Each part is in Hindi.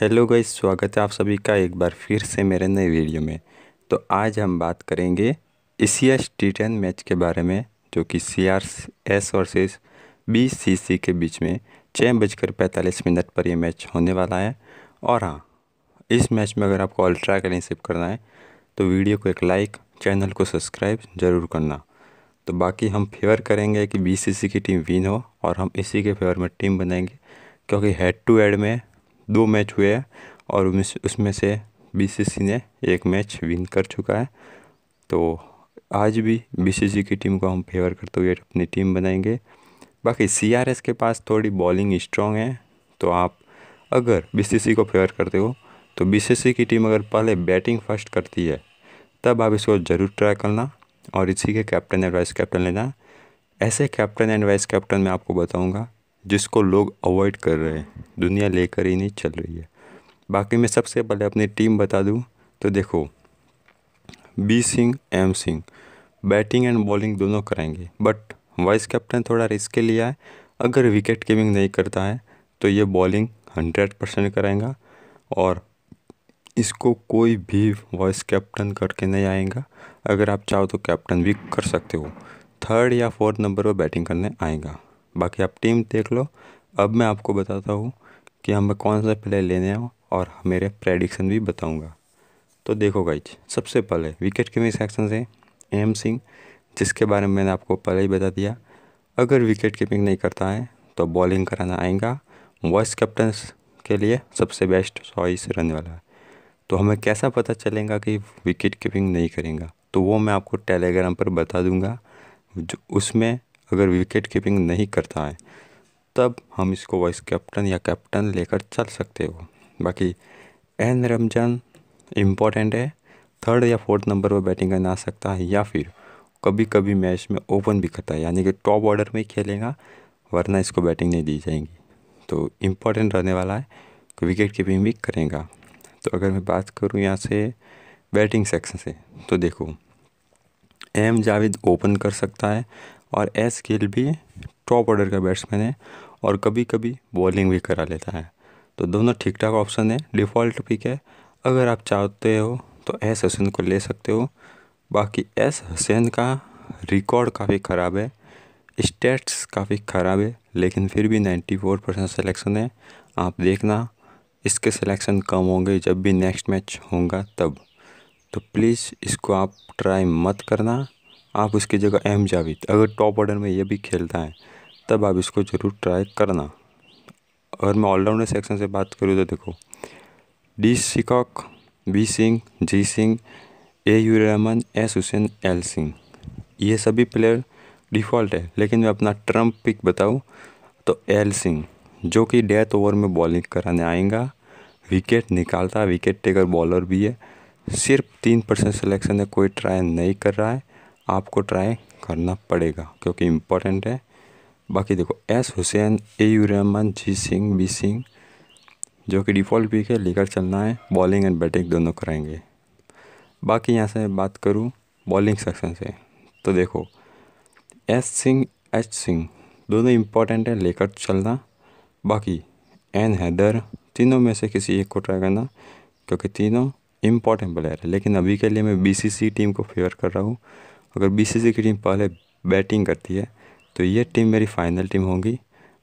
हेलो गाइस, स्वागत है आप सभी का एक बार फिर से मेरे नए वीडियो में। तो आज हम बात करेंगे एस टी टेन मैच के बारे में, जो कि C R S versus B C C के बीच में छः बजकर पैंतालीस मिनट पर यह मैच होने वाला है। और हाँ इस मैच में अगर आपको अल्ट्रा कैलिनशिप करना है तो वीडियो को एक लाइक, चैनल को सब्सक्राइब ज़रूर करना। तो बाकी हम फेवर करेंगे कि बी सी सी की टीम विन हो, और हम इसी के फेवर में टीम बनाएँगे, क्योंकि हेड टू हेड में दो मैच हुए हैं और उसमें से बीसीसी ने एक मैच विन कर चुका है। तो आज भी बीसीसी की टीम को हम फेवर करते हुए अपनी टीम बनाएँगे। बाकी सीआरएस के पास थोड़ी बॉलिंग स्ट्रॉन्ग है तो आप अगर बीसीसी को फेवर करते हो तो बीसीसी की टीम अगर पहले बैटिंग फ़र्स्ट करती है, तब आप इसको ज़रूर ट्राई करना और इसी के कैप्टन एंड वाइस कैप्टन लेना। ऐसे कैप्टन एंड वाइस कैप्टन मैं आपको बताऊँगा जिसको लोग अवॉइड कर रहे हैं। दुनिया लेकर ही नहीं चल रही है। बाकी मैं सबसे पहले अपनी टीम बता दूँ तो देखो B Singh M Singh. Batting and bowling दोनों कराएँगे बट वाइस कैप्टन थोड़ा रिस्क के लिया है अगर विकेट कीपिंग नहीं करता है तो ये बॉलिंग हंड्रेड परसेंट कराएँगा और इसको कोई भी वाइस कैप्टन करके नहीं आएगा। अगर आप चाहो तो कैप्टन भी कर सकते हो। थर्ड या फोर्थ नंबर पर बैटिंग करने आएगा। बाकी आप टीम देख लो। अब मैं आपको बताता हूँ कि हमें कौन सा प्लेयर लेने हैं और मेरे प्रेडिक्शन भी बताऊँगा। तो देखो गाइज़ सबसे पहले विकेट कीपिंग सेक्शन से एम सिंह जिसके बारे में मैंने आपको पहले ही बता दिया। अगर विकेट कीपिंग नहीं करता है तो बॉलिंग कराना आएगा। वाइस कैप्टन के लिए सबसे बेस्ट चॉइस रहने वाला है। तो हमें कैसा पता चलेगा कि विकेट कीपिंग नहीं करेगा? तो वो मैं आपको टेलीग्राम पर बता दूँगा। जो उसमें अगर विकेट कीपिंग नहीं करता है, तब हम इसको वाइस कैप्टन या कैप्टन लेकर चल सकते हो। बाकी, एन रमज़ान इम्पोर्टेंट है, थर्ड या फोर्थ नंबर पर बैटिंग करना आ सकता है, या फिर कभी कभी मैच में ओपन भी करता है, यानी कि टॉप ऑर्डर में ही खेलेगा, वरना इसको बैटिंग नहीं दी जाएगी। तो इम्पोर्टेंट रहने वाला है कि विकेट कीपिंग भी करेगा। तो अगर मैं बात करूँ यहाँ से बैटिंग सेक्शन से तो देखो, एम जावेद ओपन कर सकता है और एस गिल भी टॉप ऑर्डर का बैट्समैन है और कभी कभी बॉलिंग भी करा लेता है। तो दोनों ठीक ठाक ऑप्शन है, डिफ़ॉल्ट पिक है। अगर आप चाहते हो तो एस हसैन को ले सकते हो। बाकी एस हसैन का रिकॉर्ड काफ़ी ख़राब है, स्टेट्स काफ़ी ख़राब है, लेकिन फिर भी 94 परसेंट सलेक्शन है। आप देखना, इसके सिलेक्शन कम होंगे, जब भी नेक्स्ट मैच होगा तब। तो प्लीज़ इसको आप ट्राई मत करना। आप उसकी जगह एम जावेद, अगर टॉप ऑर्डर में ये भी खेलता है, तब आप इसको ज़रूर ट्राई करना। अगर मैं ऑलराउंडर सेक्शन से बात करूँ तो देखो, D सिकॉक, B Singh, G Singh, A U Rahman, S Hussain, L Singh. ये सभी प्लेयर डिफ़ॉल्ट है, लेकिन मैं अपना ट्रंप पिक बताऊँ तो एल सिंह, जो कि डेथ ओवर में बॉलिंग कराने आएगा। विकेट निकालता विकेट टेकर बॉलर भी है। सिर्फ़ तीन परसेंट सिलेक्शन है, कोई ट्राई नहीं कर रहा है। आपको ट्राई करना पड़ेगा, क्योंकि इम्पोर्टेंट है। बाकी देखो S Hussain A U Rahman G Singh B Singh जो कि डिफ़ॉल्ट पिक है, लेकर चलना है। बॉलिंग एंड बैटिंग दोनों कराएँगे। बाकी यहाँ से बात करूँ बॉलिंग सेक्शन से। तो देखो एस सिंह एच सिंह दोनों इम्पोर्टेंट है, लेकर चलना। बाकी एन हैदर तीनों में से किसी एक को ट्राई करना, क्योंकि तीनों इम्पोर्टेंट प्लेयर है। लेकिन अभी के लिए मैं बी टीम को फेवर कर रहा हूँ। अगर बी की टीम पहले बैटिंग करती है तो ये टीम मेरी फाइनल टीम होगी।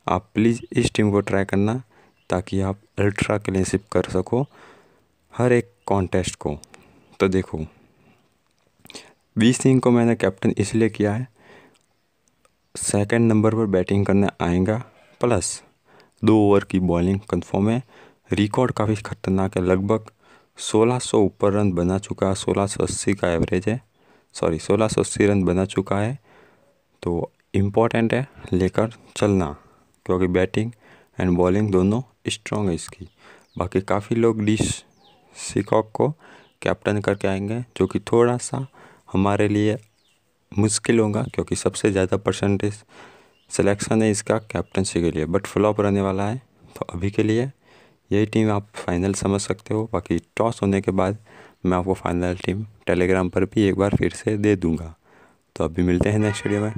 आप प्लीज़ इस टीम को ट्राई करना, ताकि आप अल्ट्रा क्लीनशिप कर सको हर एक कॉन्टेस्ट को। तो देखो बी सिंह को मैंने कैप्टन इसलिए किया है सेकंड नंबर पर बैटिंग करने आएगा प्लस दो ओवर की बॉलिंग कंफर्म है। रिकॉर्ड काफ़ी खतरनाक है, लगभग 1600 ऊपर रन बना चुका है, सोलह का एवरेज है। सॉरी, सोलह सौ अस्सी रन बना चुका है तो इम्पोर्टेंट है लेकर चलना, क्योंकि बैटिंग एंड बॉलिंग दोनों स्ट्रॉन्ग है इसकी। बाकी काफ़ी लोग डिश सिकॉक को कैप्टन करके आएँगे, जो कि थोड़ा सा हमारे लिए मुश्किल होगा, क्योंकि सबसे ज़्यादा परसेंटेज सिलेक्शन है इसका कैप्टनसी के लिए। बट फ्लॉप रहने वाला है तो अभी के लिए यही टीम आप फाइनल समझ सकते हो। बाकी टॉस होने के बाद मैं आपको फाइनल टीम टेलीग्राम पर भी एक बार फिर से दे दूँगा। तो अभी मिलते हैं नेक्स्ट वीडियो में।